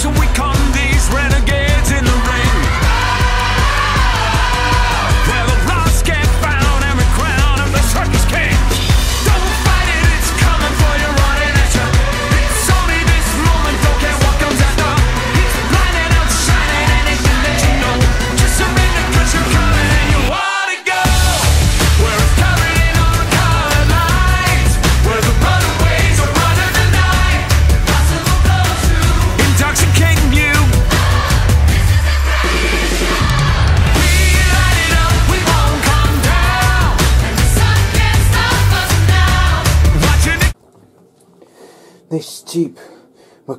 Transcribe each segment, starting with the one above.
So we con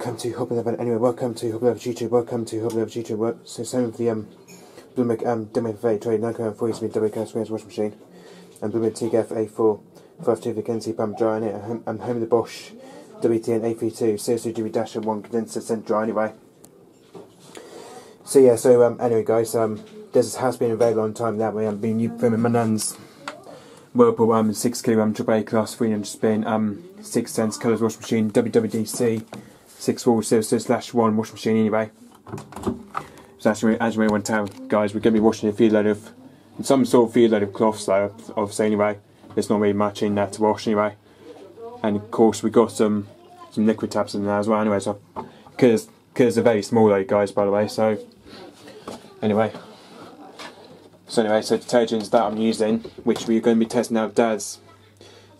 Welcome to Hotpoint Lover. Anyway, welcome to Hotpoint Lover YouTube. Welcome to Hotpoint Lover YouTube. So some of the um, Blomberg um, Domain Trade Nikon and 40 speed double washing machine and Blomberg TGF A4 5 2 vacancy pump dry in it home, and home the Bosch WTN A32 seriously GB dash and one condenser sent dry anyway. So yeah, so um, anyway guys, um, this has been a very long time that way. I've been filming my nan's Whirlpool um, 6 kg um, triple A class 300 spin um, 6th Sense colours washing machine WWDC 6 4 slash 1 washing machine anyway. So as you, as you may want to tell guys, we're going to be washing a few load of some sort of few load of cloths though, obviously anyway. There's not really much in there to wash anyway. And of course we got some some liquid tabs in there as well anyway, so because because they're very small though guys by the way, so anyway. So anyway, so detergents that I'm using, which we're going to be testing out Dad's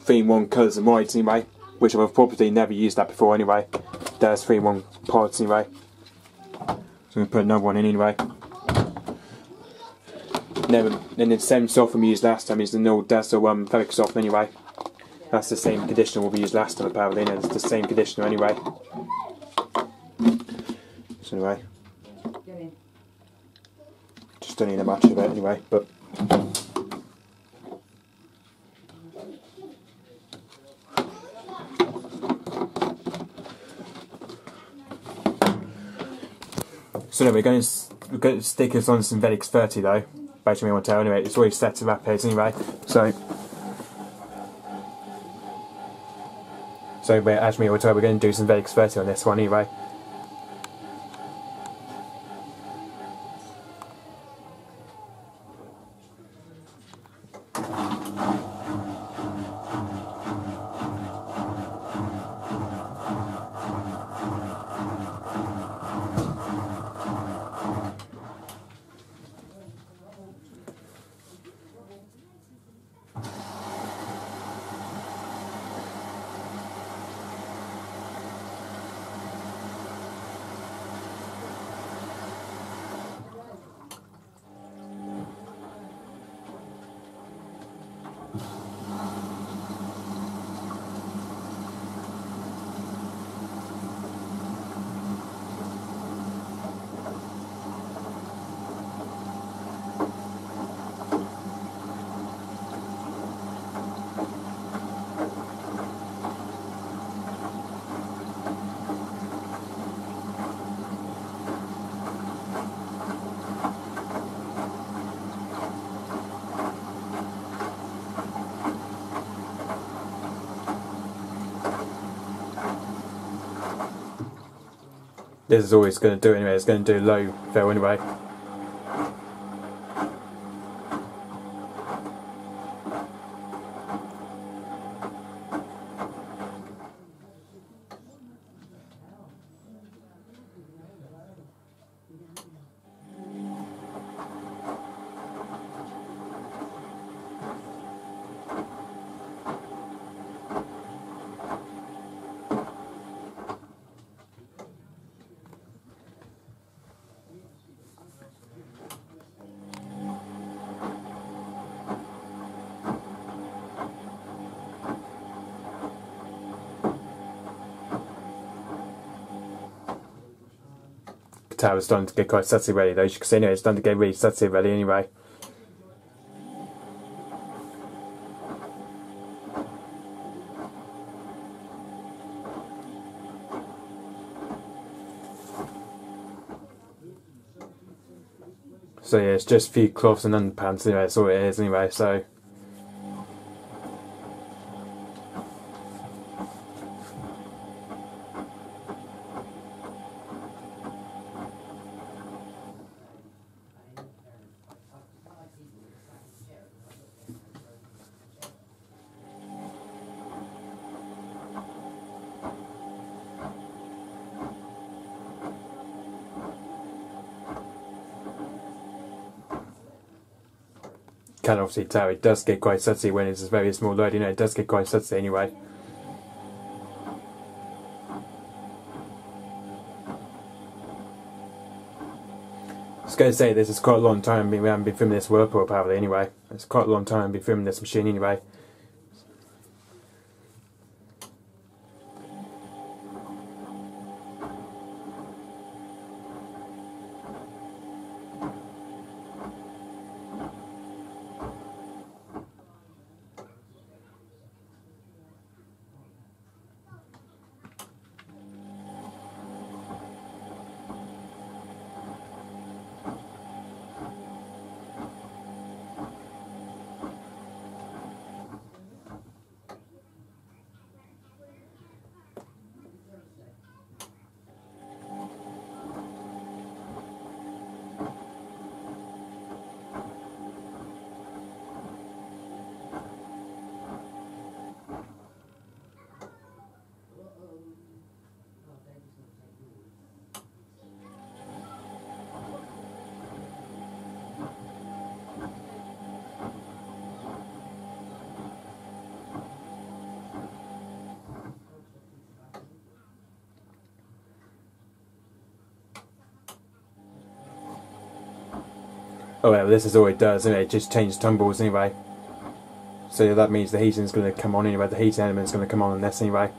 3-in-1 colours and whites anyway, which I've probably never used that before anyway. Dad's 3-in-1 pods anyway. So I'm going to put another one in anyway. Never, and the same soft we used last time is the Null Dazzle um, Fabric Soft anyway. That's the same conditioner we used last time apparently, and it's the same conditioner anyway. So anyway, just don't need that much of it anyway, but So anyway, we're going to, we're going to stick us on synthetics 30 though. Basically, we want to tell anyway. It's already set to rapids anyway. So, so we're, as we were told, we're going to do some synthetics 30 on this one anyway. This is always going to do anyway. It's going to do low fill anyway. Tower's starting to get quite sudsy ready though. As you can see anyway, it's starting to get really sudsy ready anyway. So yeah, it's just a few cloths and underpants anyway, that's all it is anyway, so... can obviously tell it does get quite sudsy when it's a very small load. You know, it does get quite sudsy anyway. I was going to say this is quite a long time we haven't been filming this whirlpool probably anyway. It's quite a long time been filming this machine anyway. Oh well, this is all it does, isn't it? Just changes tumbles anyway. So that means the heating's going to come on anyway. The heating element's going to come on in this anyway.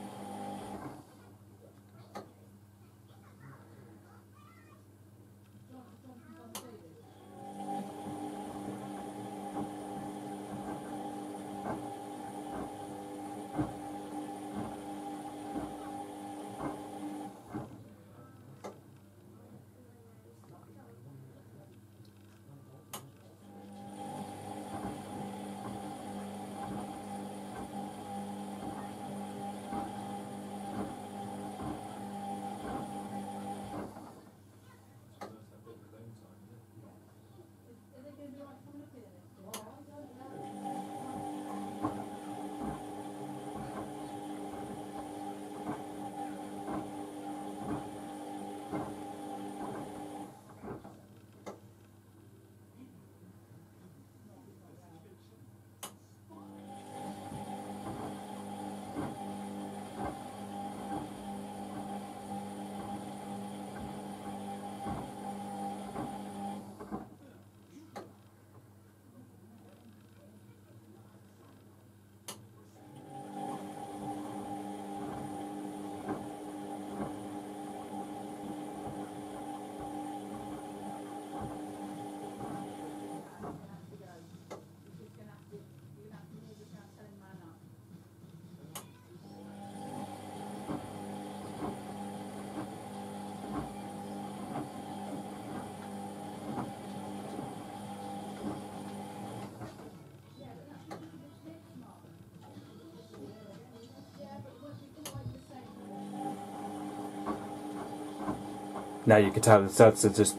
Now you can tell the have just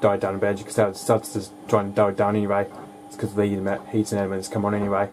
died down a bit. You can tell the studs is trying to die down anyway. It's because the heating elements come on anyway.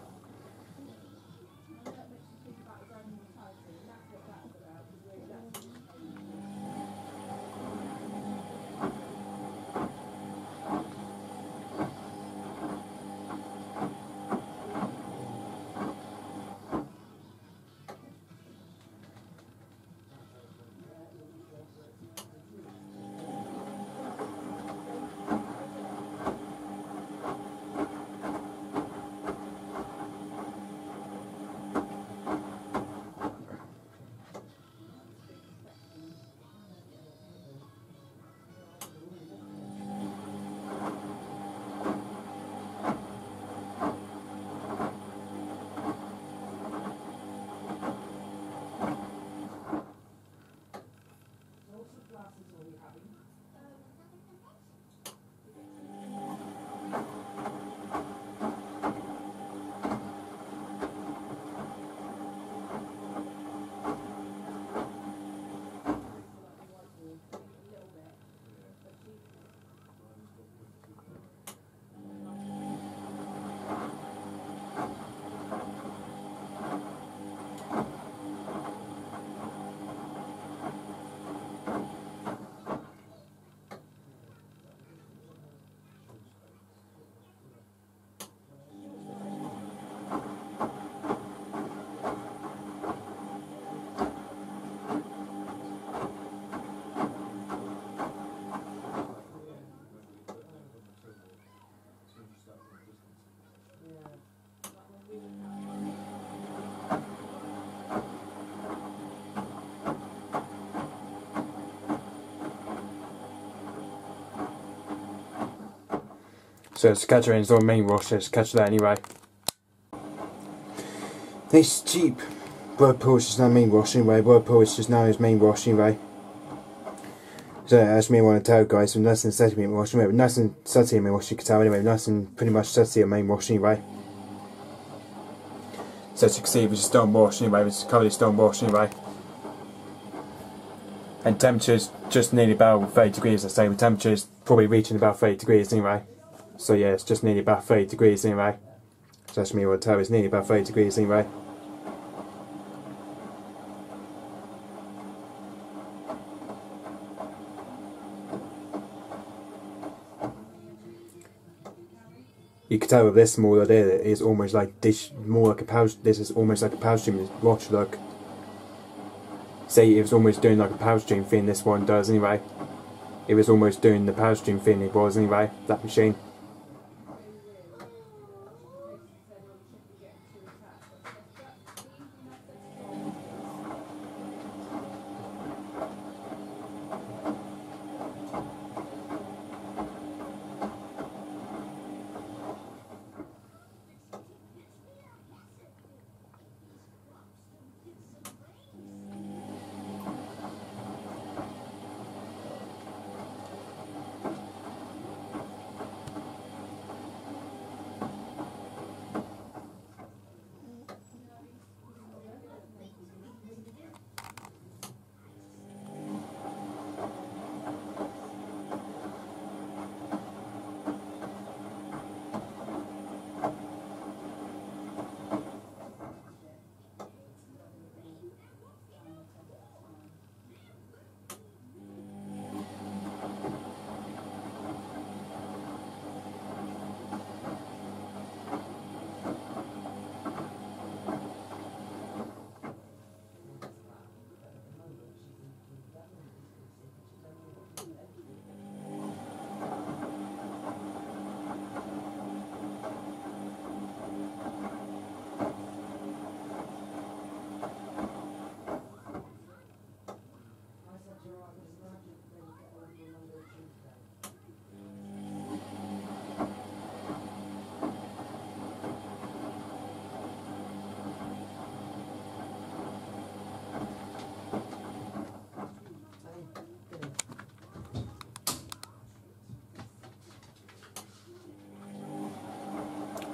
So in on main wash, so catch that anyway. This cheap Whirlpool is just now main wash anyway. Whirlpool is just now his main wash anyway. So that's me want to tell guys, from nice and steady main wash anyway. Nice and steady main wash you can tell anyway. Nice and pretty much steady main wash anyway. So as you can see, was a stone wash anyway. It was covered in stone wash anyway. And temperature's just nearly about 30 degrees, I say. The temperature's probably reaching about 30 degrees anyway. So yeah, it's just nearly about 30 degrees anyway. So that's me to tell. It's nearly about 30 degrees anyway. you can tell with this model there it is almost like this more like a power this is almost like a power stream watch look say it was almost doing like a power stream thing this one does anyway it was almost doing the power stream thing it was anyway that machine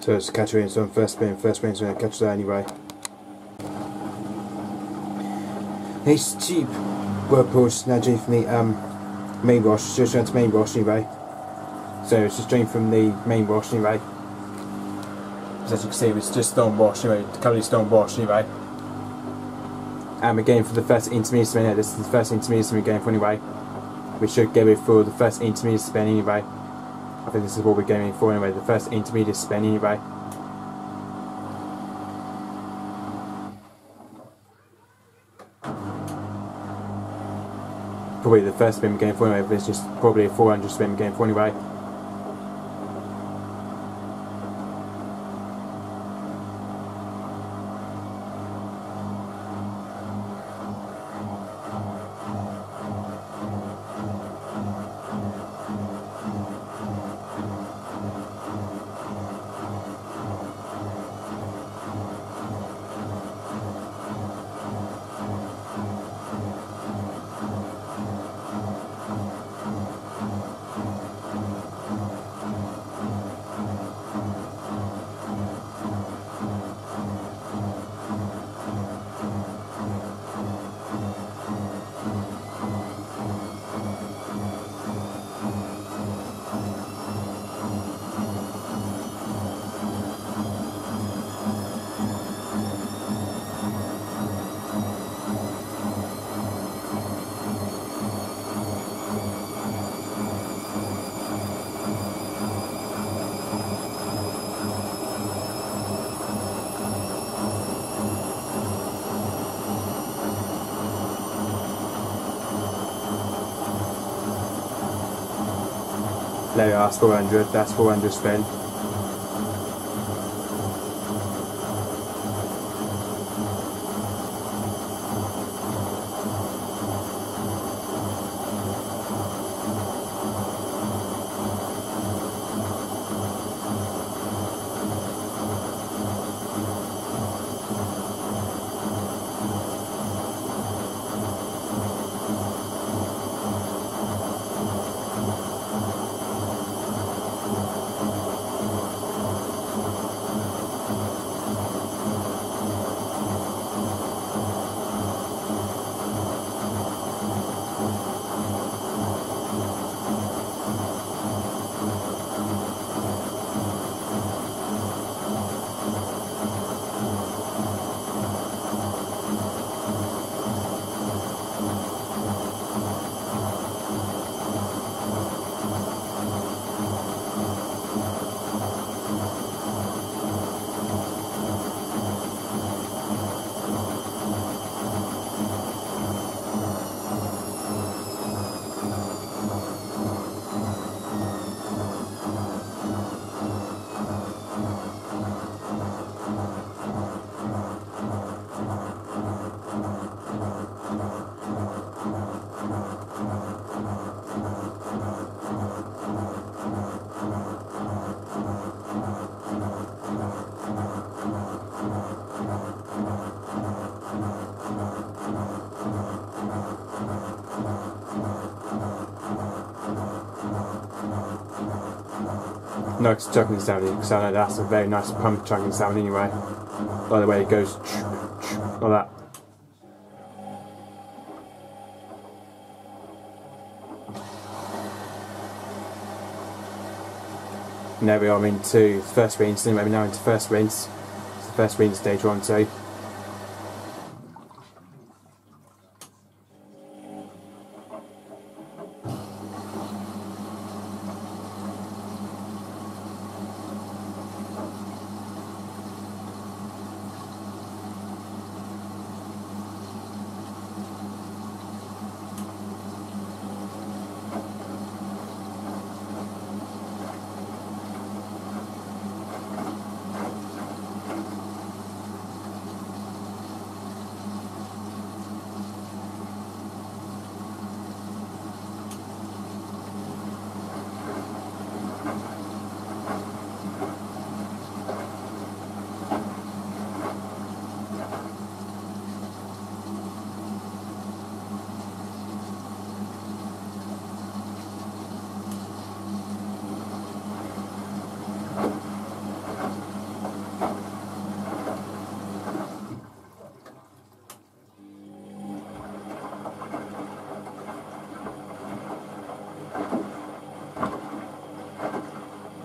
So it's catcher in on first spin, first spin's going to catch that anyway. It's cheap Whirlpool drained from the um, main wash, just going to main wash anyway. So it's just drained from the main wash anyway. As you can see, it's just stone wash anyway, currently stone wash anyway. And we're going for the first intermediate spin here, this is the first intermediate spin we're going for anyway. We should get it for the first intermediate spin anyway. Think this is what we're going for anyway, the first intermediate spin anyway. Probably the first spin we're going for anyway, but it's just probably a 400 spin we're going for anyway. There you are, that's 400, that's 400 spin. nice chugging sound I know that's a very nice pump chugging sound anyway. By the way, it goes like that. There we are into first rinse, and we're now into first rinse. It's the first rinse stage one, two.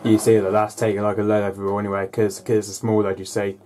You see that that's taking like a load overall anyway because it's a small load you see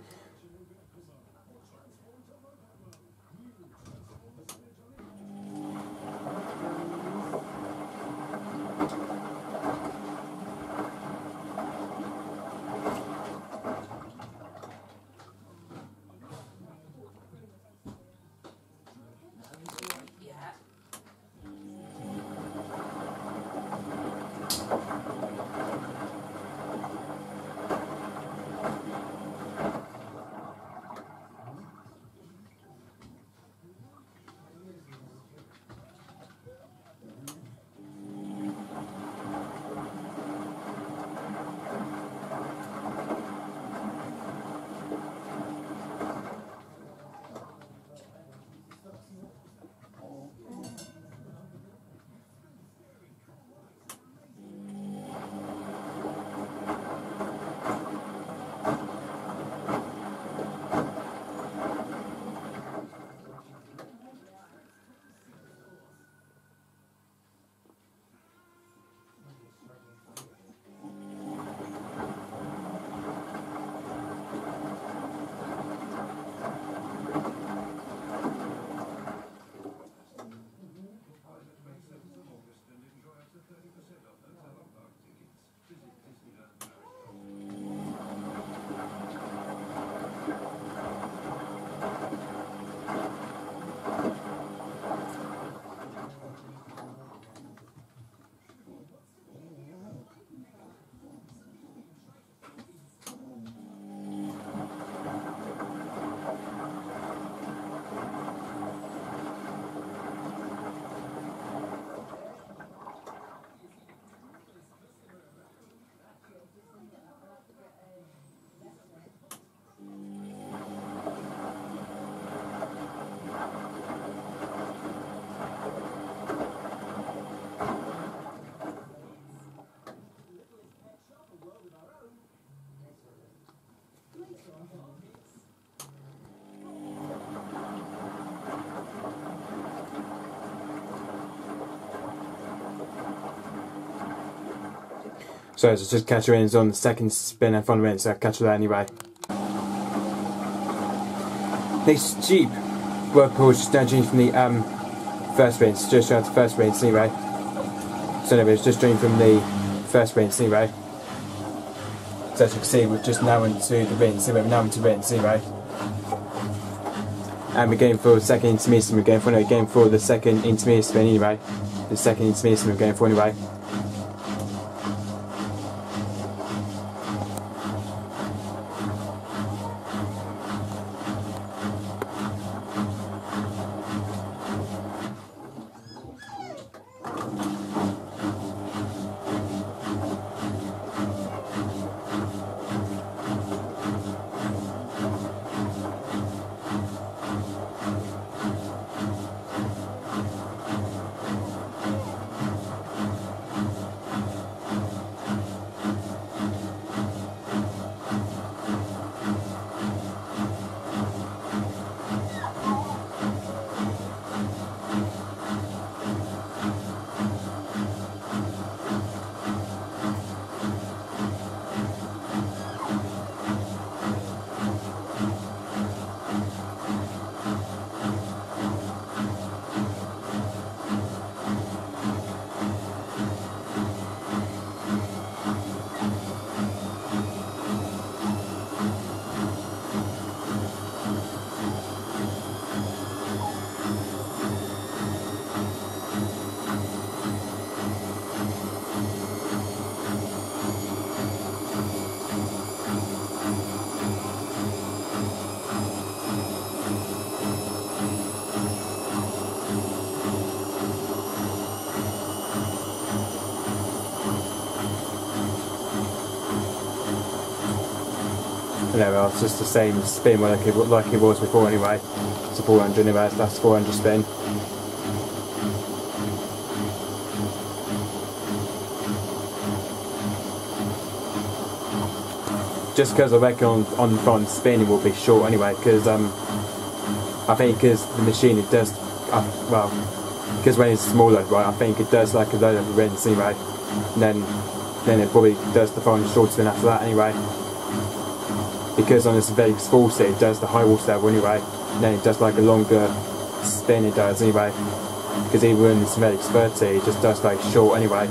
So it's just in on the second spin and front of so catch her there anyway. This Jeep Whirlpool just down from the um, first it's just out the first spin anyway. So anyway, it's just doing from the first spin anyway. So as you can see, we're just now into the rinse, we're now into rinse anyway. And we're going for the second intermediate spin, we're going for, no, we're going for the second intermediate spin anyway. The second intermediate spin we're going for anyway. It's just the same spin like it, like it was before anyway. It's a 400 anyway, that's 400 spin. Just because I reckon on, on the front spin it will be short anyway, because um, I think because the machine it does, uh, well, because when it's smaller, right, I think it does like a load of rinse anyway, and then then it probably does the front short spin after that anyway because on this very small set it does the high wall level anyway, then it does like a longer spin it does anyway. Because even in this very experty it just does like short anyway.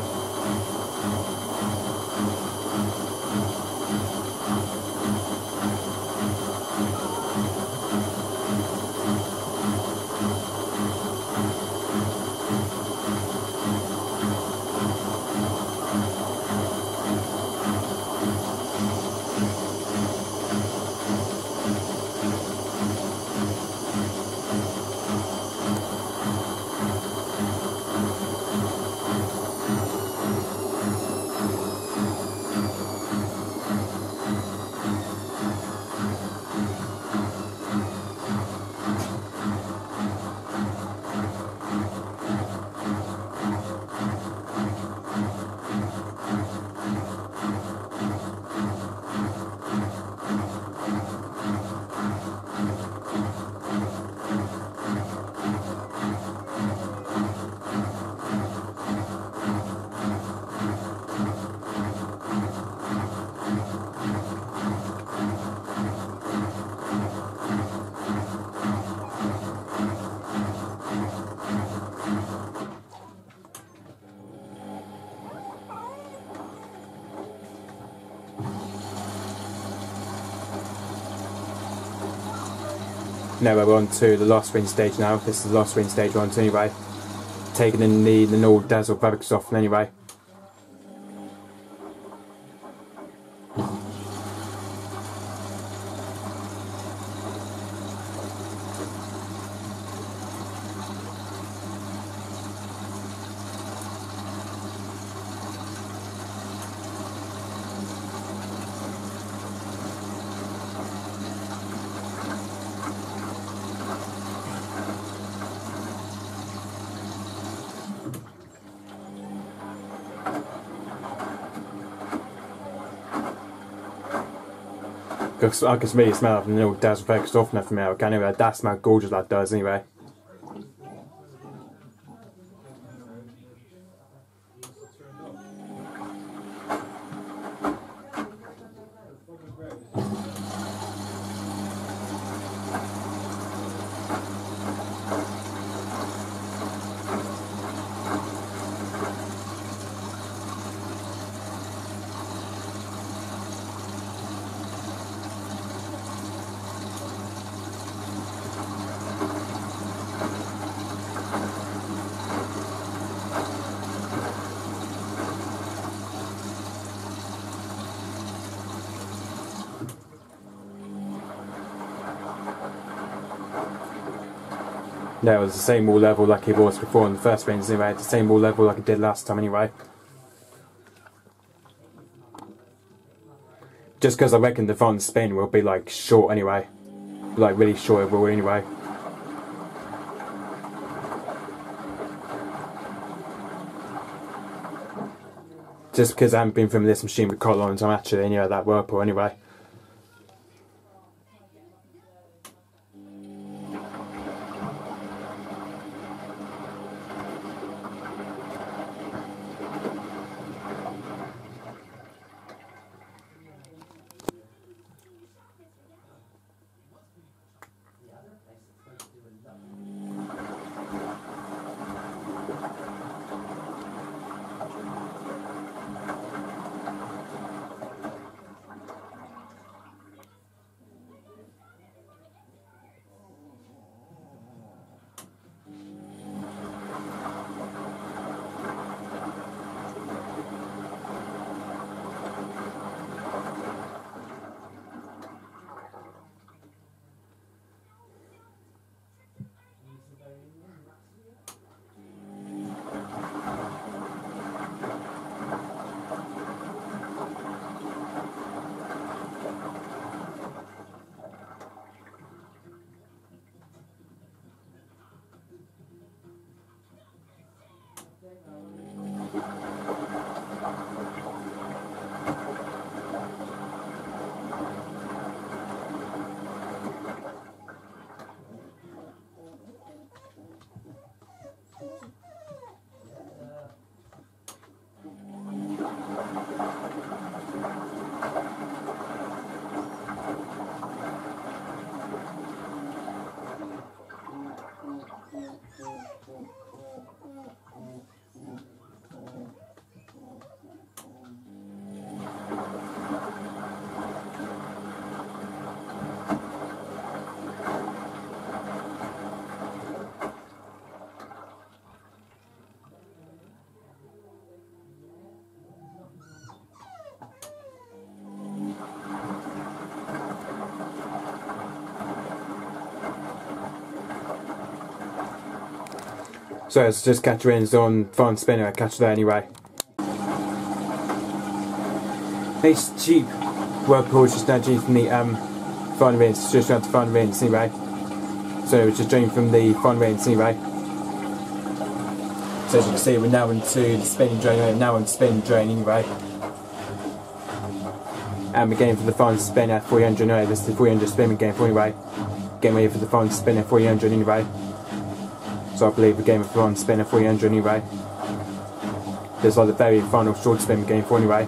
Now we're on to the last ring stage now. This is the last ring stage one anyway. Taking in the, the Nord Dazzle fabric soften anyway. Because I can smell it from the Nord Dazzle fabric softener from here. Anyway, that smell gorgeous that does anyway. No, it was the same wall level like it was before in the first range anyway. It's the same wall level like it did last time anyway. Just because I reckon the front spin will be like short anyway. Like really short it will anyway. Just because I haven't been filming this machine with quite a long time actually anyway, that Whirlpool anyway. So it's just catch wins on Fun Spinner, I catch there anyway. It's cheap pause just now G from the um fun wins, just around to fun wins anyway. So it's just drained from the fun wins anyway. So as you can see we're now into the spinning drain, we're now into spinning drain anyway. And we're getting for the fun spinner 400 anyway, this is the 400 spin we're getting for anyway. Getting ready for the fun spinner 400 anyway. So I believe we're getting for the fun spinner 400 anyway. There's like the very final short spin we're for anyway.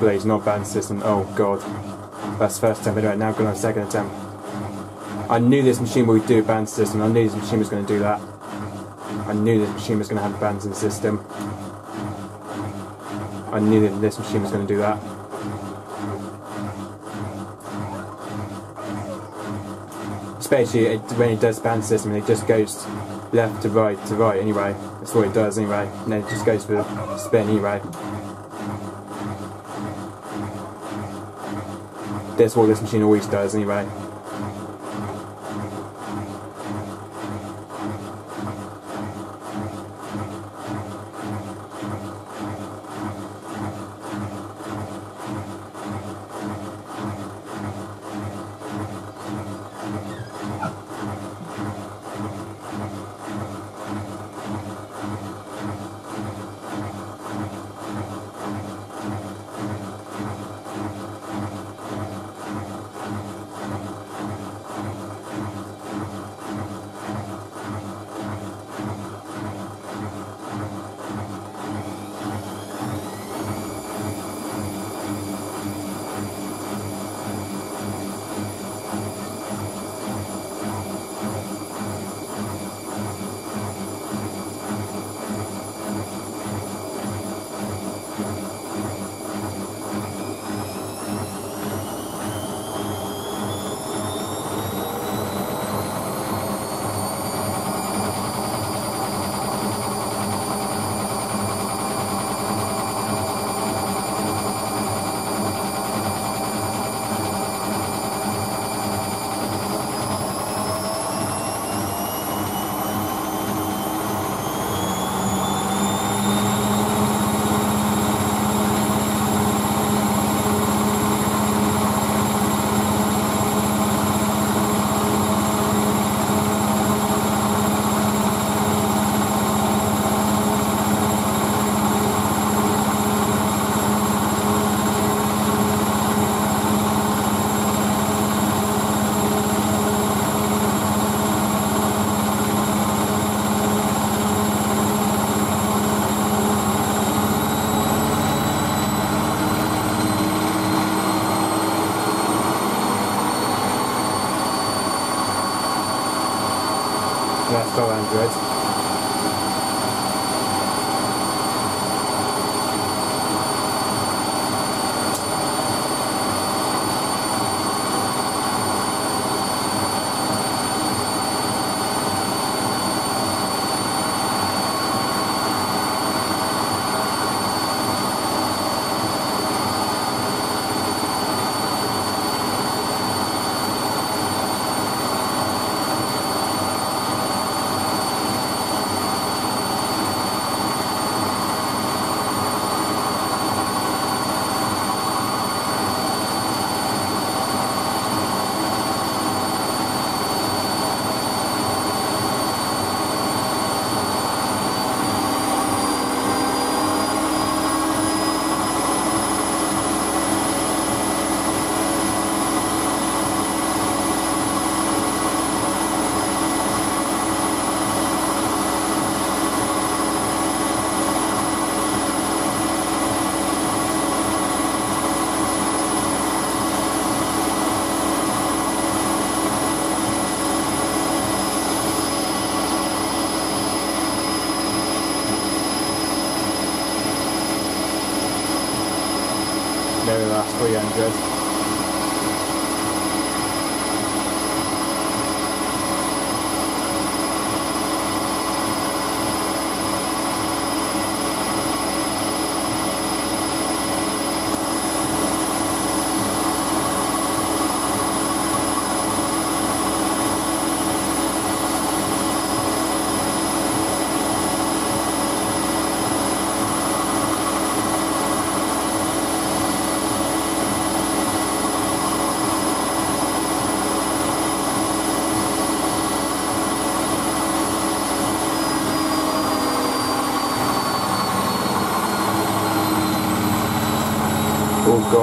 Please, not band system. Oh god. That's first attempt anyway, now going on second attempt. I knew this machine would do a band system, I knew this machine was going to do that. I knew this machine was going to have a band system. I knew that this machine was going to do that. Especially it, when it does band system, it just goes left to right to right anyway. That's what it does anyway. And then it just goes for spin anyway. That's what this machine always does anyway.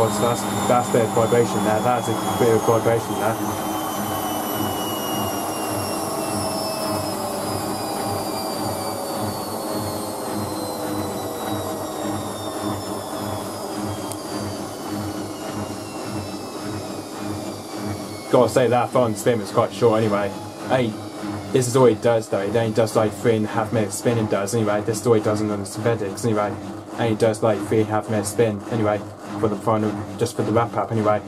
That's that's of vibration there. That's a bit of vibration there. Gotta say that fun spin was quite short anyway. Hey, this is all he does though. He only does like three and a half minutes spin and does anyway. This is all he does on the synthetics anyway. And he does like three and a half minutes spin anyway for the final, just for the wrap up anyway.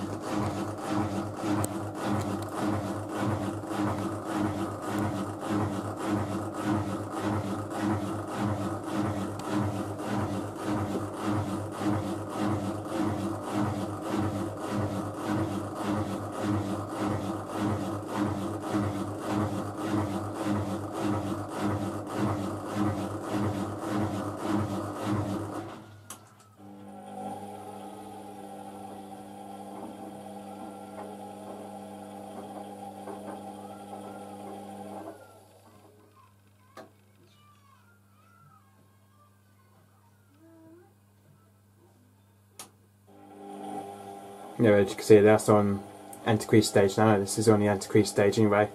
Yeah, as you can see, that's on anti-crease stage now. This is on the anti-crease stage anyway.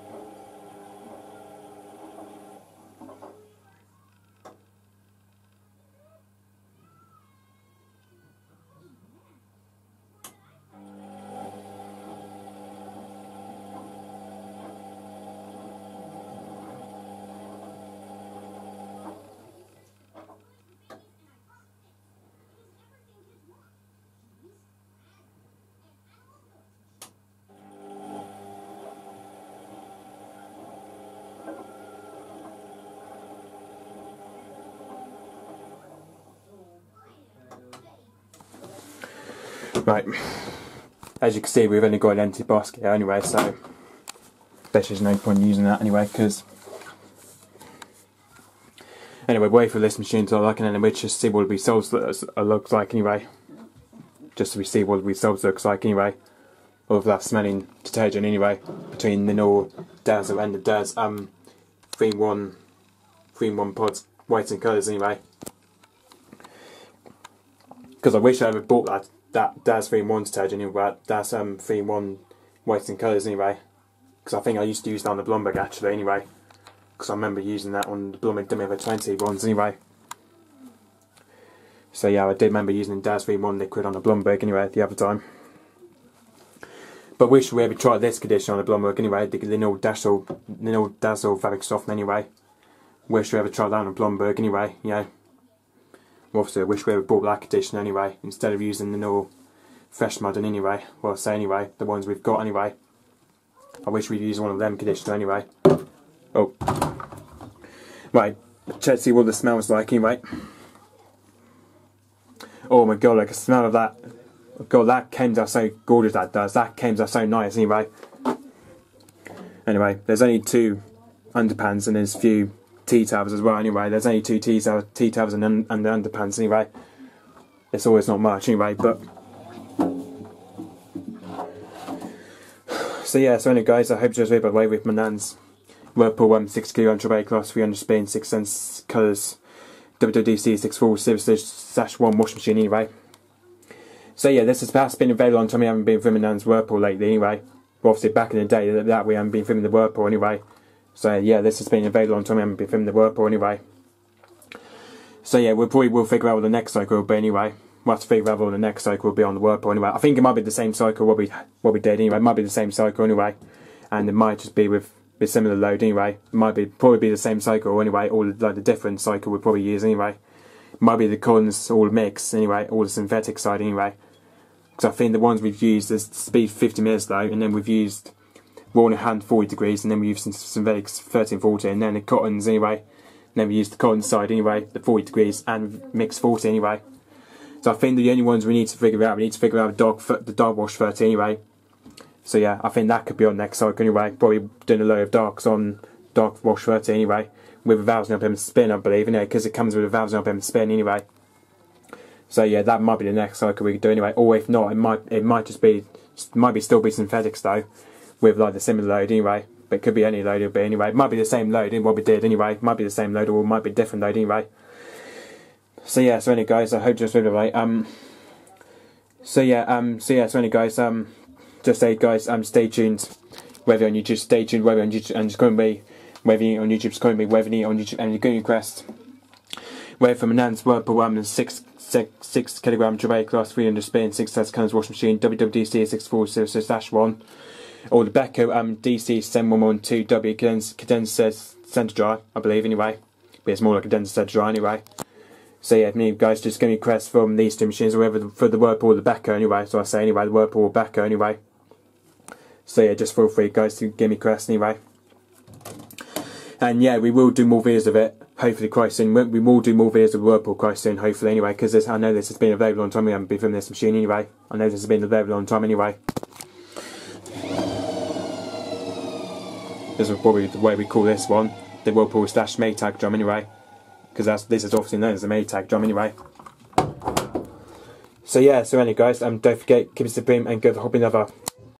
Right. As you can see, we've only got an empty basket anyway, so there's no point using that anyway, because... Anyway, wait for this machine to look, and then we just see what results looks like anyway. Just we see what results looks like anyway. Of that smelling detergent anyway, between the Nor Dazzle and the Daz um 3 1 3 1 pods, whites and colours anyway. Because I wish I had bought that that Daz 3 1 detergent anyway, that's um 3 1 whites and colours anyway. Because I think I used to use that on the Blomberg actually anyway. Because I remember using that on the Blomberg Demi 20 ones anyway. So yeah, I did remember using Daz 3 1 liquid on the Blomberg anyway the other time. But wish we ever tried this condition on the Blomberg anyway, the Lenor Dazzle, Lenor Dazzle Fabric Soften anyway. Wish we ever tried that on the Blomberg anyway, you know. Obviously, I wish we had bought that condition anyway, instead of using the normal fresh modern anyway. Well, say anyway, the ones we've got anyway. I wish we'd use one of them conditioner anyway. Oh. Right, let's see what the smells like anyway. Oh my god, like the smell of that. God, that came out so gorgeous that does. That came out so nice anyway. Anyway, there's only two underpants and there's a few towels as well anyway. There's only two tea towels and, un and the underpants anyway. It's always not much anyway, but... So yeah, so anyway guys, I hope you enjoyed by the way with my nan's Whirlpool 1 6 kg ultra A class 300 spin 6th Sense colours WWDC 64 silver slash 1 washing machine anyway. So yeah, this has been a very long time we haven't been filming Nan's Whirlpool lately anyway. But obviously back in the day that, that we haven't been filming the Whirlpool anyway. So yeah, this has been a very long time we haven't been filming the Whirlpool anyway. So yeah, we'll probably will figure out what the next cycle will be anyway. We'll have to figure out what the next cycle will be on the Whirlpool anyway. I think it might be the same cycle what we what we did anyway. It might be the same cycle anyway. And it might just be with with similar load anyway. It might be probably be the same cycle anyway, or like the different cycle we'll probably use anyway. It might be the Collins all mix anyway, all the synthetic side anyway. Because I think the ones we've used is speed 50 minutes though, and then we've used raw in hand 40 degrees, and then we used some synthetics 13, 14, and then the cottons anyway. Then we used the cotton side anyway, the 40 degrees, and mix 40 anyway. So I think the only ones we need to figure out, we need to figure out the dog, the dark wash 30 anyway. So yeah, I think that could be on next cycle anyway. Probably doing a load of darks on dark wash 30 anyway, with a 1000 RPM spin, I believe, know, because it comes with a 1000 RPM spin anyway. So yeah, that might be the next cycle we could do anyway. Or if not, it might it might just be might be still be synthetics though, with like the similar load anyway. But it could be any load it'll be anyway. It might be the same load in what we did anyway. Might be the same load or it might be a different load anyway. So yeah, so anyway guys, I hope you enjoyed it right. Um so yeah, um so yeah, so anyway guys, um just say guys, um stay tuned. Whether on YouTube, stay tuned, whether on YouTube and it's going to be whether on YouTube it's going to be whether on YouTube and you're going to request whether from Anand's Whirlpool um six six six kilogram Gervais class three hundred spin, six test cans washing machine, WWDC six four zero dash one. Or the Beko um DC seven one one two W condenser condenser centre dry, I believe anyway. But it's more like a condenser centre dry anyway. So yeah, me guys just give me requests from these two machines or the, for the Whirlpool or the Beko anyway. So I say anyway, the Whirlpool or Beko anyway. So yeah, just feel free guys to give me requests anyway. And yeah, we will do more videos of it. Hopefully quite soon. We we will do more videos of Whirlpool quite soon, hopefully anyway, because I know this has been a very long time we haven't been filming this machine anyway. I know this has been a very long time anyway. This is probably the way we call this one, the Whirlpool slash Maytag drum anyway. Because this is obviously known as the Maytag drum anyway. So yeah, so anyway guys, um, don't forget, keep it supreme and go for hobby another.